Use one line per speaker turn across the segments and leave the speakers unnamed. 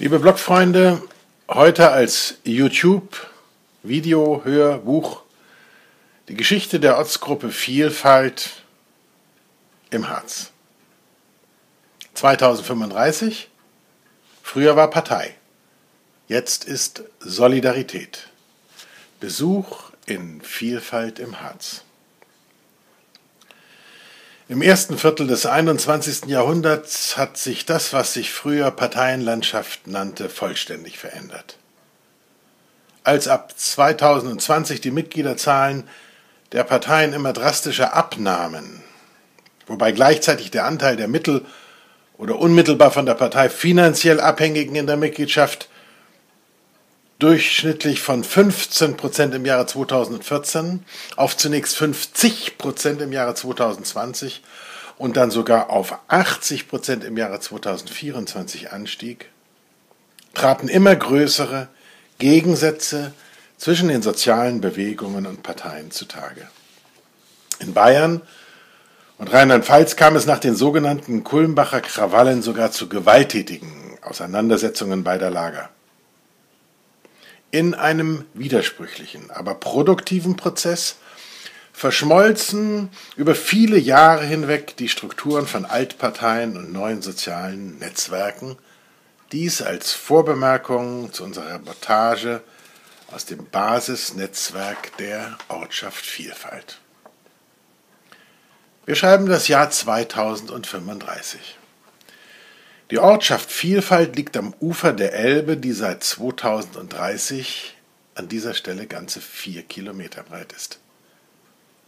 Liebe Blogfreunde, heute als YouTube, Video, Hör, Buch die Geschichte der Ortsgruppe Vielfalt im Harz. 2035, früher war Partei, jetzt ist Solidarität. Besuch in Vielfalt im Harz. Im ersten Viertel des 21. Jahrhunderts hat sich das, was sich früher Parteienlandschaft nannte, vollständig verändert. Als ab 2020 die Mitgliederzahlen der Parteien immer drastischer abnahmen, wobei gleichzeitig der Anteil der mittel- oder unmittelbar von der Partei finanziell Abhängigen in der Mitgliedschaft durchschnittlich von 15 Prozent im Jahre 2014 auf zunächst 50 Prozent im Jahre 2020 und dann sogar auf 80 Prozent im Jahre 2024 anstieg, traten immer größere Gegensätze zwischen den sozialen Bewegungen und Parteien zutage. In Bayern und Rheinland-Pfalz kam es nach den sogenannten Kulmbacher Krawallen sogar zu gewalttätigen Auseinandersetzungen beider Lager in einem widersprüchlichen, aber produktiven Prozess verschmolzen über viele Jahre hinweg die Strukturen von Altparteien und neuen sozialen Netzwerken. Dies als Vorbemerkung zu unserer Reportage aus dem Basisnetzwerk der Ortschaft Vielfalt. Wir schreiben das Jahr 2035. Die Ortschaft Vielfalt liegt am Ufer der Elbe, die seit 2030 an dieser Stelle ganze vier Kilometer breit ist.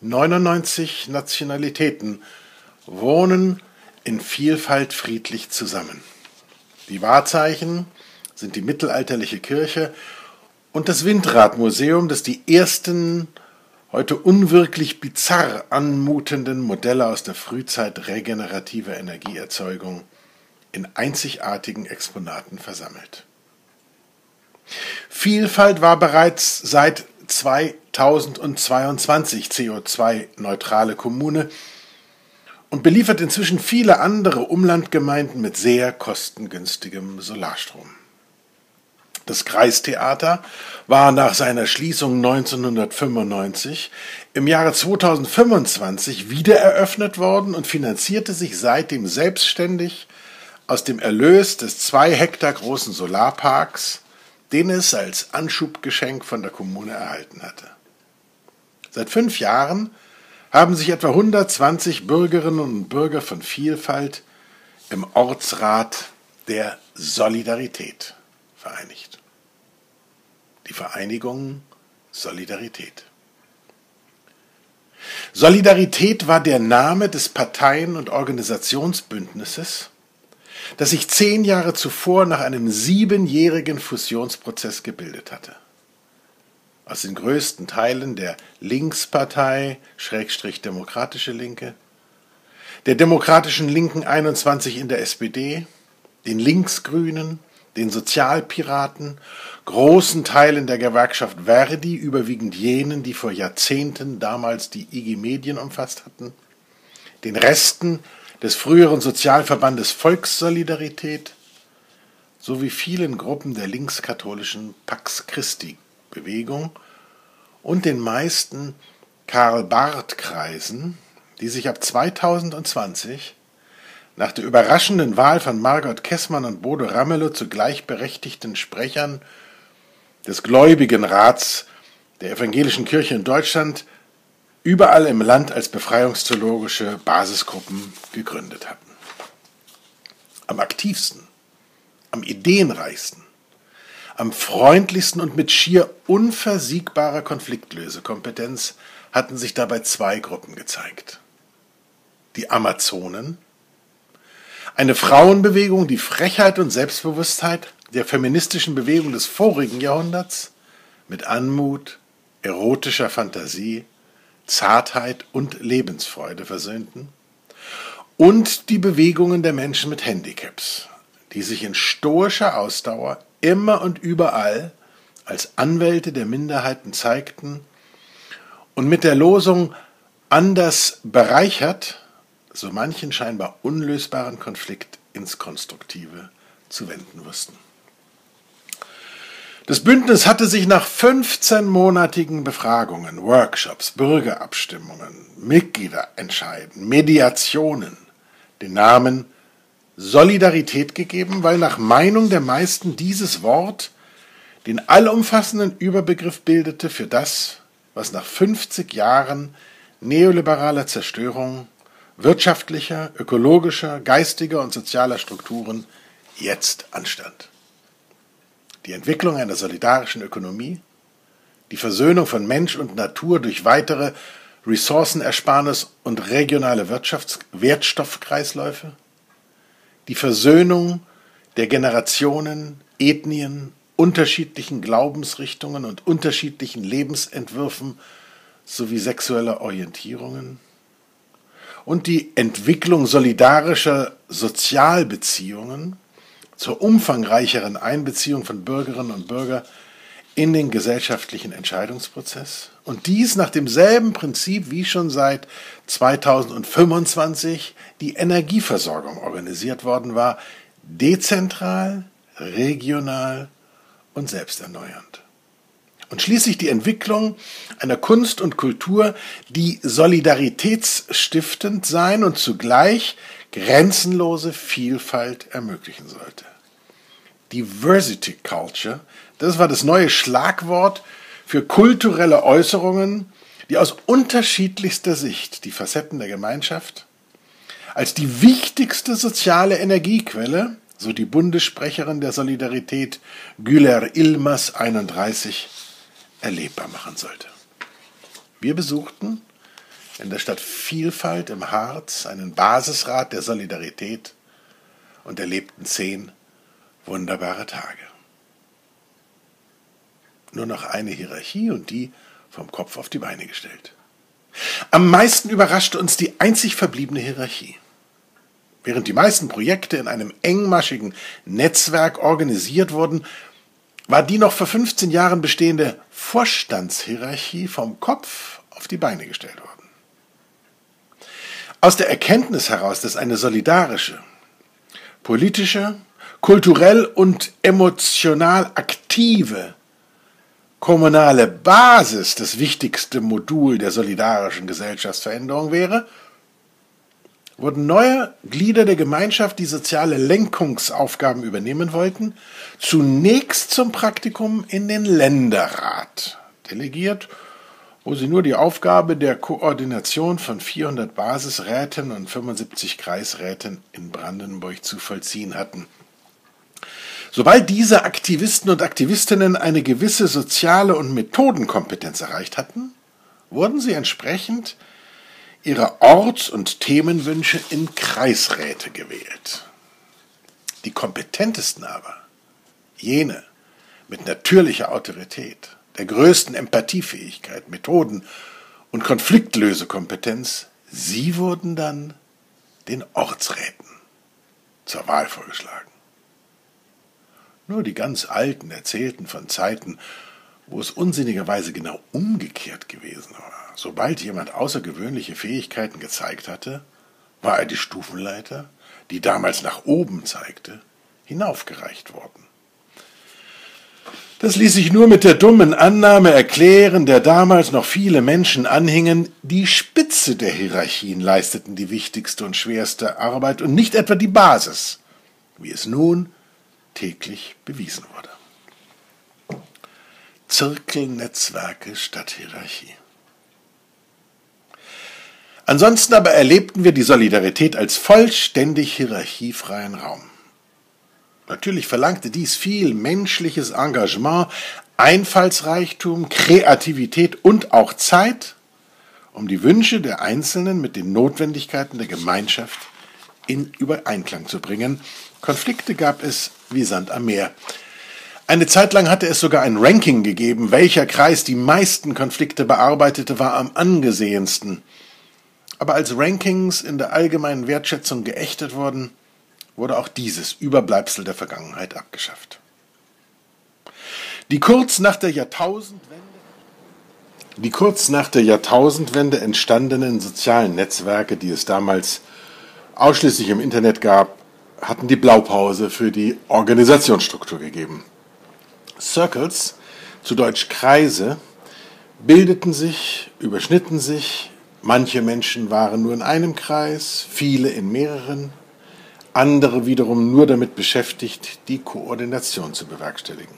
99 Nationalitäten wohnen in Vielfalt friedlich zusammen. Die Wahrzeichen sind die mittelalterliche Kirche und das Windradmuseum, das die ersten heute unwirklich bizarr anmutenden Modelle aus der Frühzeit regenerativer Energieerzeugung in einzigartigen Exponaten versammelt. Vielfalt war bereits seit 2022 CO2-neutrale Kommune und beliefert inzwischen viele andere Umlandgemeinden mit sehr kostengünstigem Solarstrom. Das Kreistheater war nach seiner Schließung 1995 im Jahre 2025 wieder eröffnet worden und finanzierte sich seitdem selbstständig aus dem Erlös des zwei Hektar großen Solarparks, den es als Anschubgeschenk von der Kommune erhalten hatte. Seit fünf Jahren haben sich etwa 120 Bürgerinnen und Bürger von Vielfalt im Ortsrat der Solidarität vereinigt. Die Vereinigung Solidarität. Solidarität war der Name des Parteien- und Organisationsbündnisses, das sich zehn Jahre zuvor nach einem siebenjährigen Fusionsprozess gebildet hatte. Aus den größten Teilen der Linkspartei, Schrägstrich Demokratische Linke, der Demokratischen Linken 21 in der SPD, den Linksgrünen, den Sozialpiraten, großen Teilen der Gewerkschaft Verdi, überwiegend jenen, die vor Jahrzehnten damals die IG Medien umfasst hatten, den Resten des früheren Sozialverbandes Volkssolidarität sowie vielen Gruppen der linkskatholischen Pax Christi Bewegung und den meisten Karl Barth Kreisen, die sich ab 2020 nach der überraschenden Wahl von Margot Kessmann und Bodo Ramelow zu gleichberechtigten Sprechern des Gläubigenrats der evangelischen Kirche in Deutschland überall im Land als befreiungstheologische Basisgruppen gegründet hatten. Am aktivsten, am ideenreichsten, am freundlichsten und mit schier unversiegbarer Konfliktlösekompetenz hatten sich dabei zwei Gruppen gezeigt. Die Amazonen, eine Frauenbewegung, die Frechheit und Selbstbewusstheit der feministischen Bewegung des vorigen Jahrhunderts mit Anmut, erotischer Fantasie Zartheit und Lebensfreude versöhnten, und die Bewegungen der Menschen mit Handicaps, die sich in stoischer Ausdauer immer und überall als Anwälte der Minderheiten zeigten und mit der Losung anders bereichert so manchen scheinbar unlösbaren Konflikt ins Konstruktive zu wenden wussten. Das Bündnis hatte sich nach 15-monatigen Befragungen, Workshops, Bürgerabstimmungen, Mitgliederentscheiden, Mediationen den Namen Solidarität gegeben, weil nach Meinung der meisten dieses Wort den allumfassenden Überbegriff bildete für das, was nach 50 Jahren neoliberaler Zerstörung wirtschaftlicher, ökologischer, geistiger und sozialer Strukturen jetzt anstand. Die Entwicklung einer solidarischen Ökonomie, die Versöhnung von Mensch und Natur durch weitere Ressourcenersparnis und regionale Wirtschafts Wertstoffkreisläufe, die Versöhnung der Generationen, Ethnien, unterschiedlichen Glaubensrichtungen und unterschiedlichen Lebensentwürfen sowie sexueller Orientierungen und die Entwicklung solidarischer Sozialbeziehungen zur umfangreicheren Einbeziehung von Bürgerinnen und Bürgern in den gesellschaftlichen Entscheidungsprozess und dies nach demselben Prinzip wie schon seit 2025 die Energieversorgung organisiert worden war, dezentral, regional und selbsterneuernd. Und schließlich die Entwicklung einer Kunst und Kultur, die solidaritätsstiftend sein und zugleich grenzenlose Vielfalt ermöglichen sollte. Diversity Culture, das war das neue Schlagwort für kulturelle Äußerungen, die aus unterschiedlichster Sicht die Facetten der Gemeinschaft als die wichtigste soziale Energiequelle, so die Bundessprecherin der Solidarität Güler Ilmas 31, erlebbar machen sollte. Wir besuchten in der Stadt Vielfalt im Harz einen Basisrat der Solidarität und erlebten zehn wunderbare Tage. Nur noch eine Hierarchie und die vom Kopf auf die Beine gestellt. Am meisten überraschte uns die einzig verbliebene Hierarchie. Während die meisten Projekte in einem engmaschigen Netzwerk organisiert wurden, war die noch vor 15 Jahren bestehende Vorstandshierarchie vom Kopf auf die Beine gestellt worden. Aus der Erkenntnis heraus, dass eine solidarische, politische, kulturell und emotional aktive kommunale Basis das wichtigste Modul der solidarischen Gesellschaftsveränderung wäre, wurden neue Glieder der Gemeinschaft, die soziale Lenkungsaufgaben übernehmen wollten, zunächst zum Praktikum in den Länderrat delegiert, wo sie nur die Aufgabe der Koordination von 400 Basisräten und 75 Kreisräten in Brandenburg zu vollziehen hatten. Sobald diese Aktivisten und Aktivistinnen eine gewisse soziale und Methodenkompetenz erreicht hatten, wurden sie entsprechend ihrer Orts- und Themenwünsche in Kreisräte gewählt. Die kompetentesten aber, jene mit natürlicher Autorität, der größten Empathiefähigkeit, Methoden und Konfliktlösekompetenz, sie wurden dann den Ortsräten zur Wahl vorgeschlagen. Nur die ganz Alten erzählten von Zeiten, wo es unsinnigerweise genau umgekehrt gewesen war. Sobald jemand außergewöhnliche Fähigkeiten gezeigt hatte, war er die Stufenleiter, die damals nach oben zeigte, hinaufgereicht worden. Das ließ sich nur mit der dummen Annahme erklären, der damals noch viele Menschen anhingen, die Spitze der Hierarchien leisteten die wichtigste und schwerste Arbeit und nicht etwa die Basis, wie es nun täglich bewiesen wurde. Zirkelnetzwerke statt Hierarchie. Ansonsten aber erlebten wir die Solidarität als vollständig hierarchiefreien Raum. Natürlich verlangte dies viel menschliches Engagement, Einfallsreichtum, Kreativität und auch Zeit, um die Wünsche der Einzelnen mit den Notwendigkeiten der Gemeinschaft in Übereinklang zu bringen. Konflikte gab es wie Sand am Meer. Eine Zeit lang hatte es sogar ein Ranking gegeben, welcher Kreis die meisten Konflikte bearbeitete, war am angesehensten aber als Rankings in der allgemeinen Wertschätzung geächtet wurden, wurde auch dieses Überbleibsel der Vergangenheit abgeschafft. Die kurz nach der Jahrtausendwende die kurz nach der Jahrtausendwende entstandenen sozialen Netzwerke, die es damals ausschließlich im Internet gab, hatten die Blaupause für die Organisationsstruktur gegeben. Circles, zu Deutsch Kreise, bildeten sich, überschnitten sich, manche Menschen waren nur in einem Kreis, viele in mehreren, andere wiederum nur damit beschäftigt, die Koordination zu bewerkstelligen.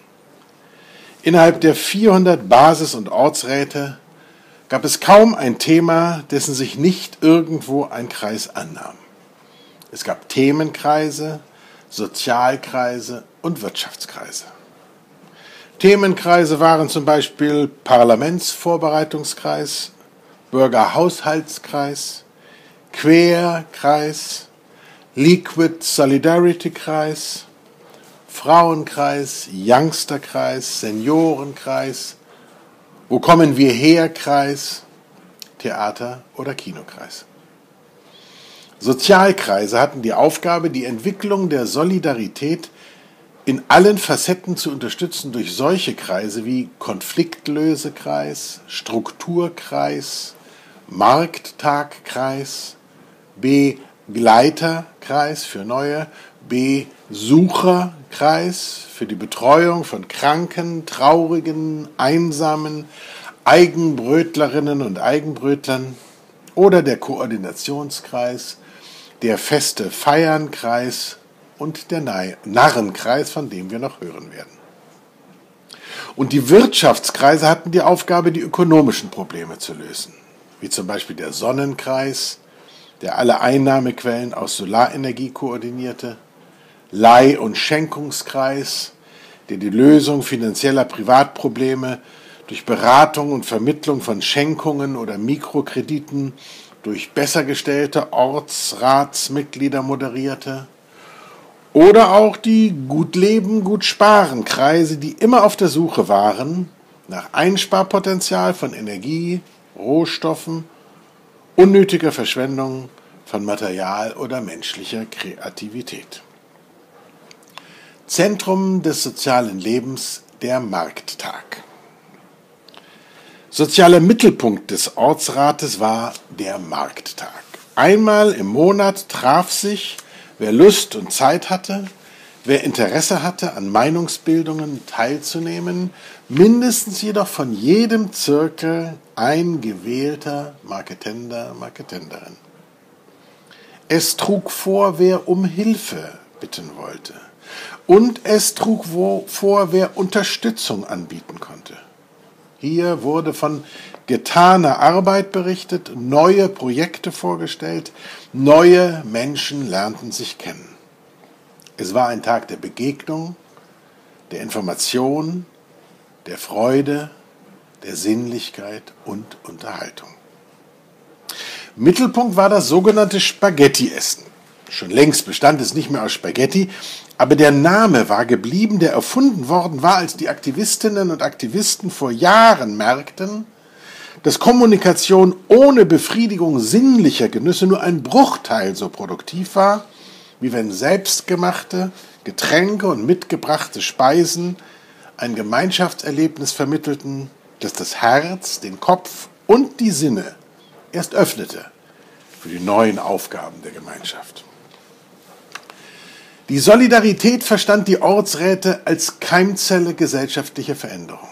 Innerhalb der 400 Basis- und Ortsräte gab es kaum ein Thema, dessen sich nicht irgendwo ein Kreis annahm. Es gab Themenkreise, Sozialkreise und Wirtschaftskreise. Themenkreise waren zum Beispiel Parlamentsvorbereitungskreis, Bürgerhaushaltskreis, Querkreis, Liquid Solidarity Kreis, Frauenkreis, Youngsterkreis, Seniorenkreis, Wo kommen wir her Kreis, Theater- oder Kinokreis. Sozialkreise hatten die Aufgabe, die Entwicklung der Solidarität in allen Facetten zu unterstützen durch solche Kreise wie Konfliktlösekreis, Strukturkreis, Markttagkreis, Begleiterkreis für neue, Besucherkreis für die Betreuung von Kranken, Traurigen, Einsamen, Eigenbrötlerinnen und Eigenbrötlern oder der Koordinationskreis, der feste Feiernkreis und der Narrenkreis, von dem wir noch hören werden. Und die Wirtschaftskreise hatten die Aufgabe, die ökonomischen Probleme zu lösen, wie zum Beispiel der Sonnenkreis, der alle Einnahmequellen aus Solarenergie koordinierte, Leih- und Schenkungskreis, der die Lösung finanzieller Privatprobleme durch Beratung und Vermittlung von Schenkungen oder Mikrokrediten durch bessergestellte Ortsratsmitglieder moderierte, oder auch die Gut Leben, Gut Sparen Kreise, die immer auf der Suche waren nach Einsparpotenzial von Energie, Rohstoffen, unnötiger Verschwendung von Material oder menschlicher Kreativität. Zentrum des sozialen Lebens der Markttag. Sozialer Mittelpunkt des Ortsrates war der Markttag. Einmal im Monat traf sich Wer Lust und Zeit hatte, wer Interesse hatte, an Meinungsbildungen teilzunehmen, mindestens jedoch von jedem Zirkel ein gewählter Marketender, Marketenderin. Es trug vor, wer um Hilfe bitten wollte. Und es trug vor, wer Unterstützung anbieten konnte. Hier wurde von getaner Arbeit berichtet, neue Projekte vorgestellt, neue Menschen lernten sich kennen. Es war ein Tag der Begegnung, der Information, der Freude, der Sinnlichkeit und Unterhaltung. Mittelpunkt war das sogenannte Spaghetti-Essen. Schon längst bestand es nicht mehr aus Spaghetti, aber der Name war geblieben, der erfunden worden war, als die Aktivistinnen und Aktivisten vor Jahren merkten, dass Kommunikation ohne Befriedigung sinnlicher Genüsse nur ein Bruchteil so produktiv war, wie wenn selbstgemachte Getränke und mitgebrachte Speisen ein Gemeinschaftserlebnis vermittelten, das das Herz, den Kopf und die Sinne erst öffnete für die neuen Aufgaben der Gemeinschaft. Die Solidarität verstand die Ortsräte als Keimzelle gesellschaftlicher Veränderung.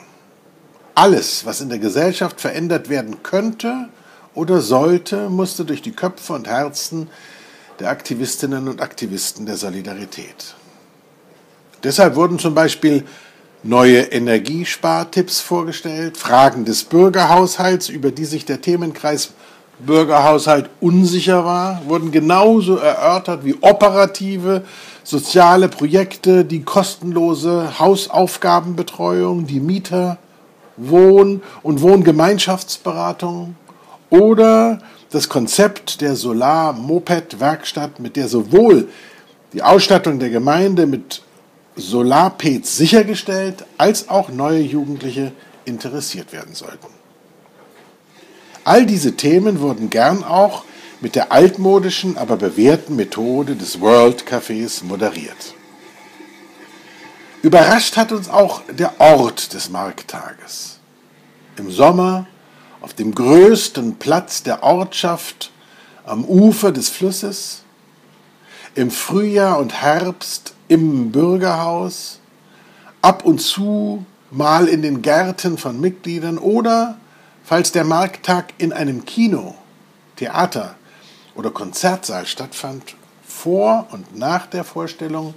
Alles, was in der Gesellschaft verändert werden könnte oder sollte, musste durch die Köpfe und Herzen der Aktivistinnen und Aktivisten der Solidarität. Deshalb wurden zum Beispiel neue Energiespartipps vorgestellt, Fragen des Bürgerhaushalts, über die sich der Themenkreis Bürgerhaushalt unsicher war, wurden genauso erörtert wie operative soziale Projekte, die kostenlose Hausaufgabenbetreuung, die Mieter, Wohn- und Wohngemeinschaftsberatung oder das Konzept der Solar-Moped-Werkstatt, mit der sowohl die Ausstattung der Gemeinde mit Solarpets sichergestellt als auch neue Jugendliche interessiert werden sollten. All diese Themen wurden gern auch mit der altmodischen, aber bewährten Methode des World Cafés moderiert. Überrascht hat uns auch der Ort des Markttages. Im Sommer auf dem größten Platz der Ortschaft am Ufer des Flusses, im Frühjahr und Herbst im Bürgerhaus, ab und zu mal in den Gärten von Mitgliedern oder, falls der Markttag in einem Kino, Theater oder Konzertsaal stattfand, vor und nach der Vorstellung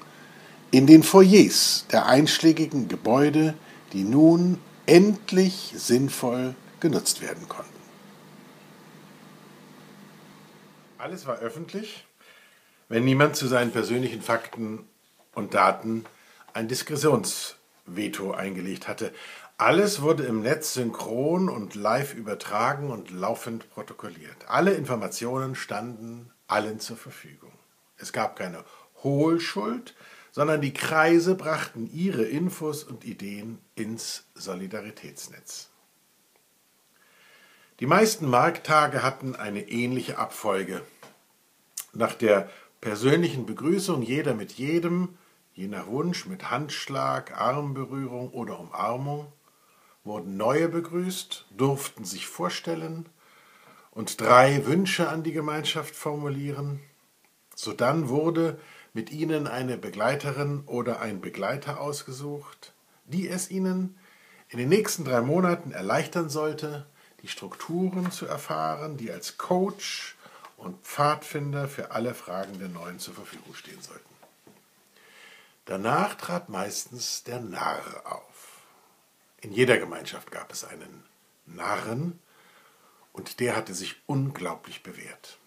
in den Foyers der einschlägigen Gebäude, die nun endlich sinnvoll genutzt werden konnten. Alles war öffentlich, wenn niemand zu seinen persönlichen Fakten und Daten ein Diskretionsveto eingelegt hatte. Alles wurde im Netz synchron und live übertragen und laufend protokolliert. Alle Informationen standen allen zur Verfügung. Es gab keine Hohlschuld, sondern die Kreise brachten ihre Infos und Ideen ins Solidaritätsnetz. Die meisten Markttage hatten eine ähnliche Abfolge. Nach der persönlichen Begrüßung jeder mit jedem, je nach Wunsch mit Handschlag, Armberührung oder Umarmung, wurden neue begrüßt, durften sich vorstellen und drei Wünsche an die Gemeinschaft formulieren. Sodann wurde mit ihnen eine Begleiterin oder ein Begleiter ausgesucht, die es ihnen in den nächsten drei Monaten erleichtern sollte, die Strukturen zu erfahren, die als Coach und Pfadfinder für alle Fragen der Neuen zur Verfügung stehen sollten. Danach trat meistens der Narr auf. In jeder Gemeinschaft gab es einen Narren und der hatte sich unglaublich bewährt.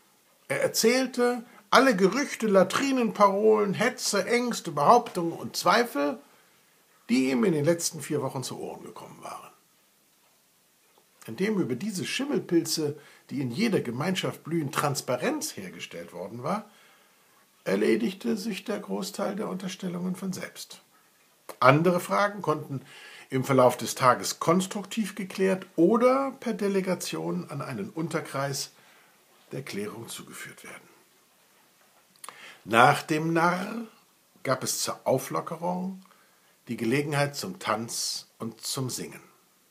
Er erzählte alle Gerüchte, Latrinen, Parolen, Hetze, Ängste, Behauptungen und Zweifel, die ihm in den letzten vier Wochen zu Ohren gekommen waren. Indem über diese Schimmelpilze, die in jeder Gemeinschaft blühen, Transparenz hergestellt worden war, erledigte sich der Großteil der Unterstellungen von selbst. Andere Fragen konnten im Verlauf des Tages konstruktiv geklärt oder per Delegation an einen Unterkreis der Klärung zugeführt werden. Nach dem Narr gab es zur Auflockerung die Gelegenheit zum Tanz und zum Singen.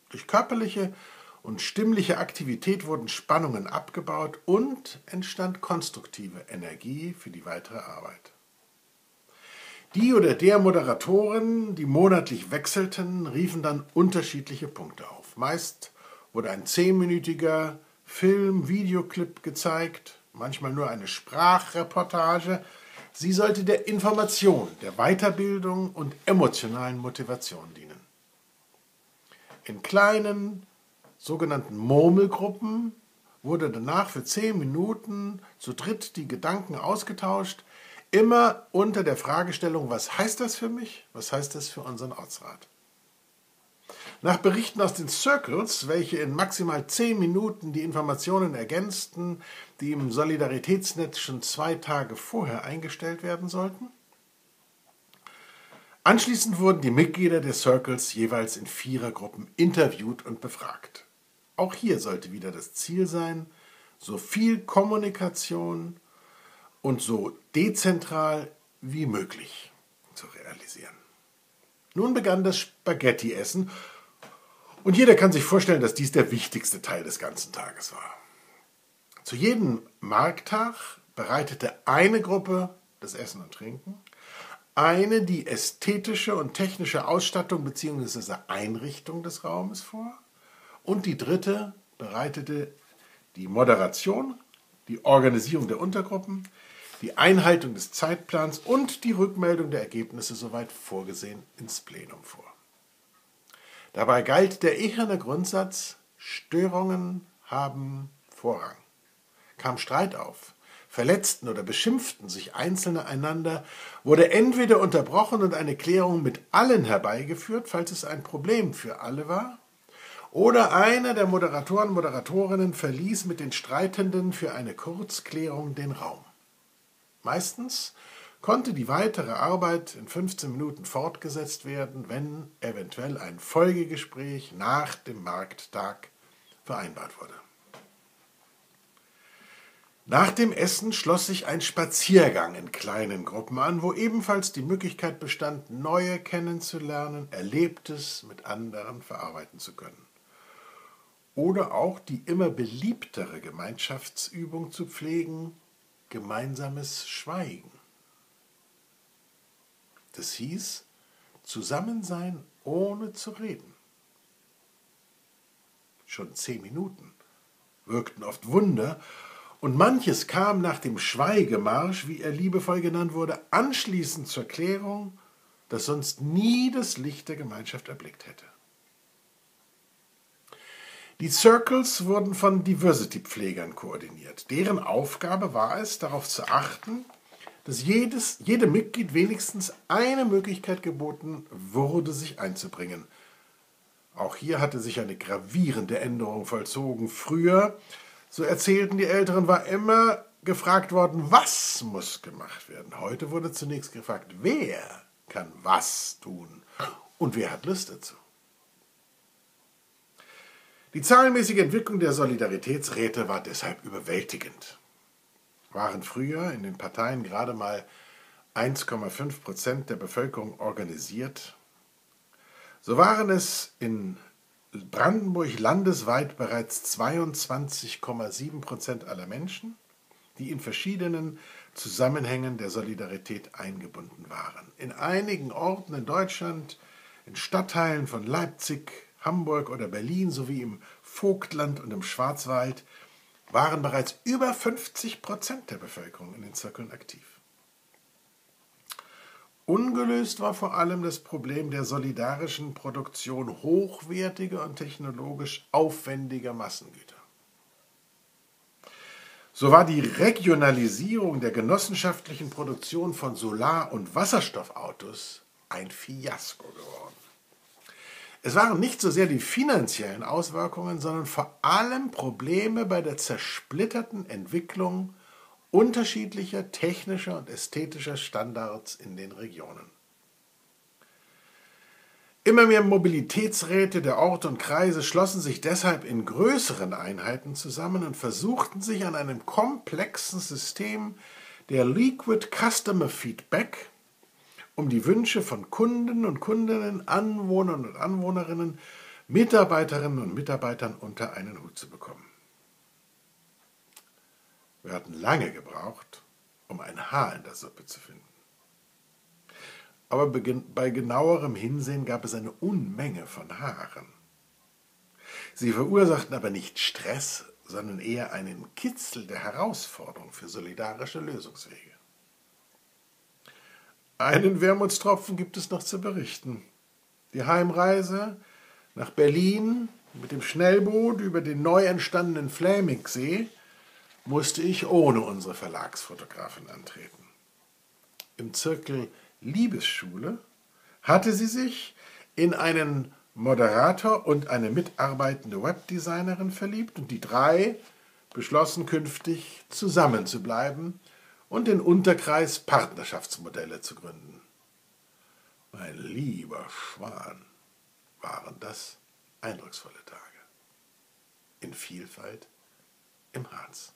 Durch körperliche und stimmliche Aktivität wurden Spannungen abgebaut und entstand konstruktive Energie für die weitere Arbeit. Die oder der Moderatoren, die monatlich wechselten, riefen dann unterschiedliche Punkte auf. Meist wurde ein zehnminütiger Film, Videoclip gezeigt, manchmal nur eine Sprachreportage, Sie sollte der Information, der Weiterbildung und emotionalen Motivation dienen. In kleinen, sogenannten Murmelgruppen wurde danach für zehn Minuten zu dritt die Gedanken ausgetauscht, immer unter der Fragestellung, was heißt das für mich, was heißt das für unseren Ortsrat. Nach Berichten aus den Circles, welche in maximal zehn Minuten die Informationen ergänzten, die im Solidaritätsnetz schon zwei Tage vorher eingestellt werden sollten, Anschließend wurden die Mitglieder der Circles jeweils in Vierergruppen interviewt und befragt. Auch hier sollte wieder das Ziel sein, so viel Kommunikation und so dezentral wie möglich zu realisieren. Nun begann das Spaghetti-Essen und jeder kann sich vorstellen, dass dies der wichtigste Teil des ganzen Tages war. Zu jedem Markttag bereitete eine Gruppe das Essen und Trinken, eine die ästhetische und technische Ausstattung bzw. Einrichtung des Raumes vor und die dritte bereitete die Moderation, die Organisierung der Untergruppen, die Einhaltung des Zeitplans und die Rückmeldung der Ergebnisse soweit vorgesehen ins Plenum vor. Dabei galt der eherne Grundsatz, Störungen haben Vorrang. Kam Streit auf, verletzten oder beschimpften sich Einzelne einander, wurde entweder unterbrochen und eine Klärung mit allen herbeigeführt, falls es ein Problem für alle war, oder einer der Moderatoren, Moderatorinnen verließ mit den Streitenden für eine Kurzklärung den Raum. Meistens konnte die weitere Arbeit in 15 Minuten fortgesetzt werden, wenn eventuell ein Folgegespräch nach dem Markttag vereinbart wurde. Nach dem Essen schloss sich ein Spaziergang in kleinen Gruppen an, wo ebenfalls die Möglichkeit bestand, neue kennenzulernen, Erlebtes mit anderen verarbeiten zu können. Oder auch die immer beliebtere Gemeinschaftsübung zu pflegen, gemeinsames Schweigen. Das hieß, zusammen sein, ohne zu reden. Schon zehn Minuten wirkten oft Wunder, und manches kam nach dem Schweigemarsch, wie er liebevoll genannt wurde, anschließend zur Klärung, das sonst nie das Licht der Gemeinschaft erblickt hätte. Die Circles wurden von Diversity-Pflegern koordiniert. Deren Aufgabe war es, darauf zu achten, dass jedes, jedem Mitglied wenigstens eine Möglichkeit geboten wurde, sich einzubringen. Auch hier hatte sich eine gravierende Änderung vollzogen. Früher, so erzählten die Älteren, war immer gefragt worden, was muss gemacht werden. Heute wurde zunächst gefragt, wer kann was tun und wer hat Lust dazu. Die zahlenmäßige Entwicklung der Solidaritätsräte war deshalb überwältigend. Waren früher in den Parteien gerade mal 1,5 Prozent der Bevölkerung organisiert, so waren es in Brandenburg landesweit bereits 22,7 Prozent aller Menschen, die in verschiedenen Zusammenhängen der Solidarität eingebunden waren. In einigen Orten in Deutschland, in Stadtteilen von Leipzig, Hamburg oder Berlin sowie im Vogtland und im Schwarzwald waren bereits über 50 Prozent der Bevölkerung in den Zirkeln aktiv. Ungelöst war vor allem das Problem der solidarischen Produktion hochwertiger und technologisch aufwendiger Massengüter. So war die Regionalisierung der genossenschaftlichen Produktion von Solar- und Wasserstoffautos ein Fiasko geworden. Es waren nicht so sehr die finanziellen Auswirkungen, sondern vor allem Probleme bei der zersplitterten Entwicklung unterschiedlicher technischer und ästhetischer Standards in den Regionen. Immer mehr Mobilitätsräte der Orte und Kreise schlossen sich deshalb in größeren Einheiten zusammen und versuchten sich an einem komplexen System der Liquid Customer Feedback um die Wünsche von Kunden und Kundinnen, Anwohnern und Anwohnerinnen, Mitarbeiterinnen und Mitarbeitern unter einen Hut zu bekommen. Wir hatten lange gebraucht, um ein Haar in der Suppe zu finden. Aber bei genauerem Hinsehen gab es eine Unmenge von Haaren. Sie verursachten aber nicht Stress, sondern eher einen Kitzel der Herausforderung für solidarische Lösungswege. Einen Wermutstropfen gibt es noch zu berichten. Die Heimreise nach Berlin mit dem Schnellboot über den neu entstandenen Flämingsee musste ich ohne unsere Verlagsfotografin antreten. Im Zirkel Liebesschule hatte sie sich in einen Moderator und eine mitarbeitende Webdesignerin verliebt und die drei beschlossen künftig zusammenzubleiben und den Unterkreis Partnerschaftsmodelle zu gründen. Mein lieber Schwan, waren das eindrucksvolle Tage. In Vielfalt im Harz.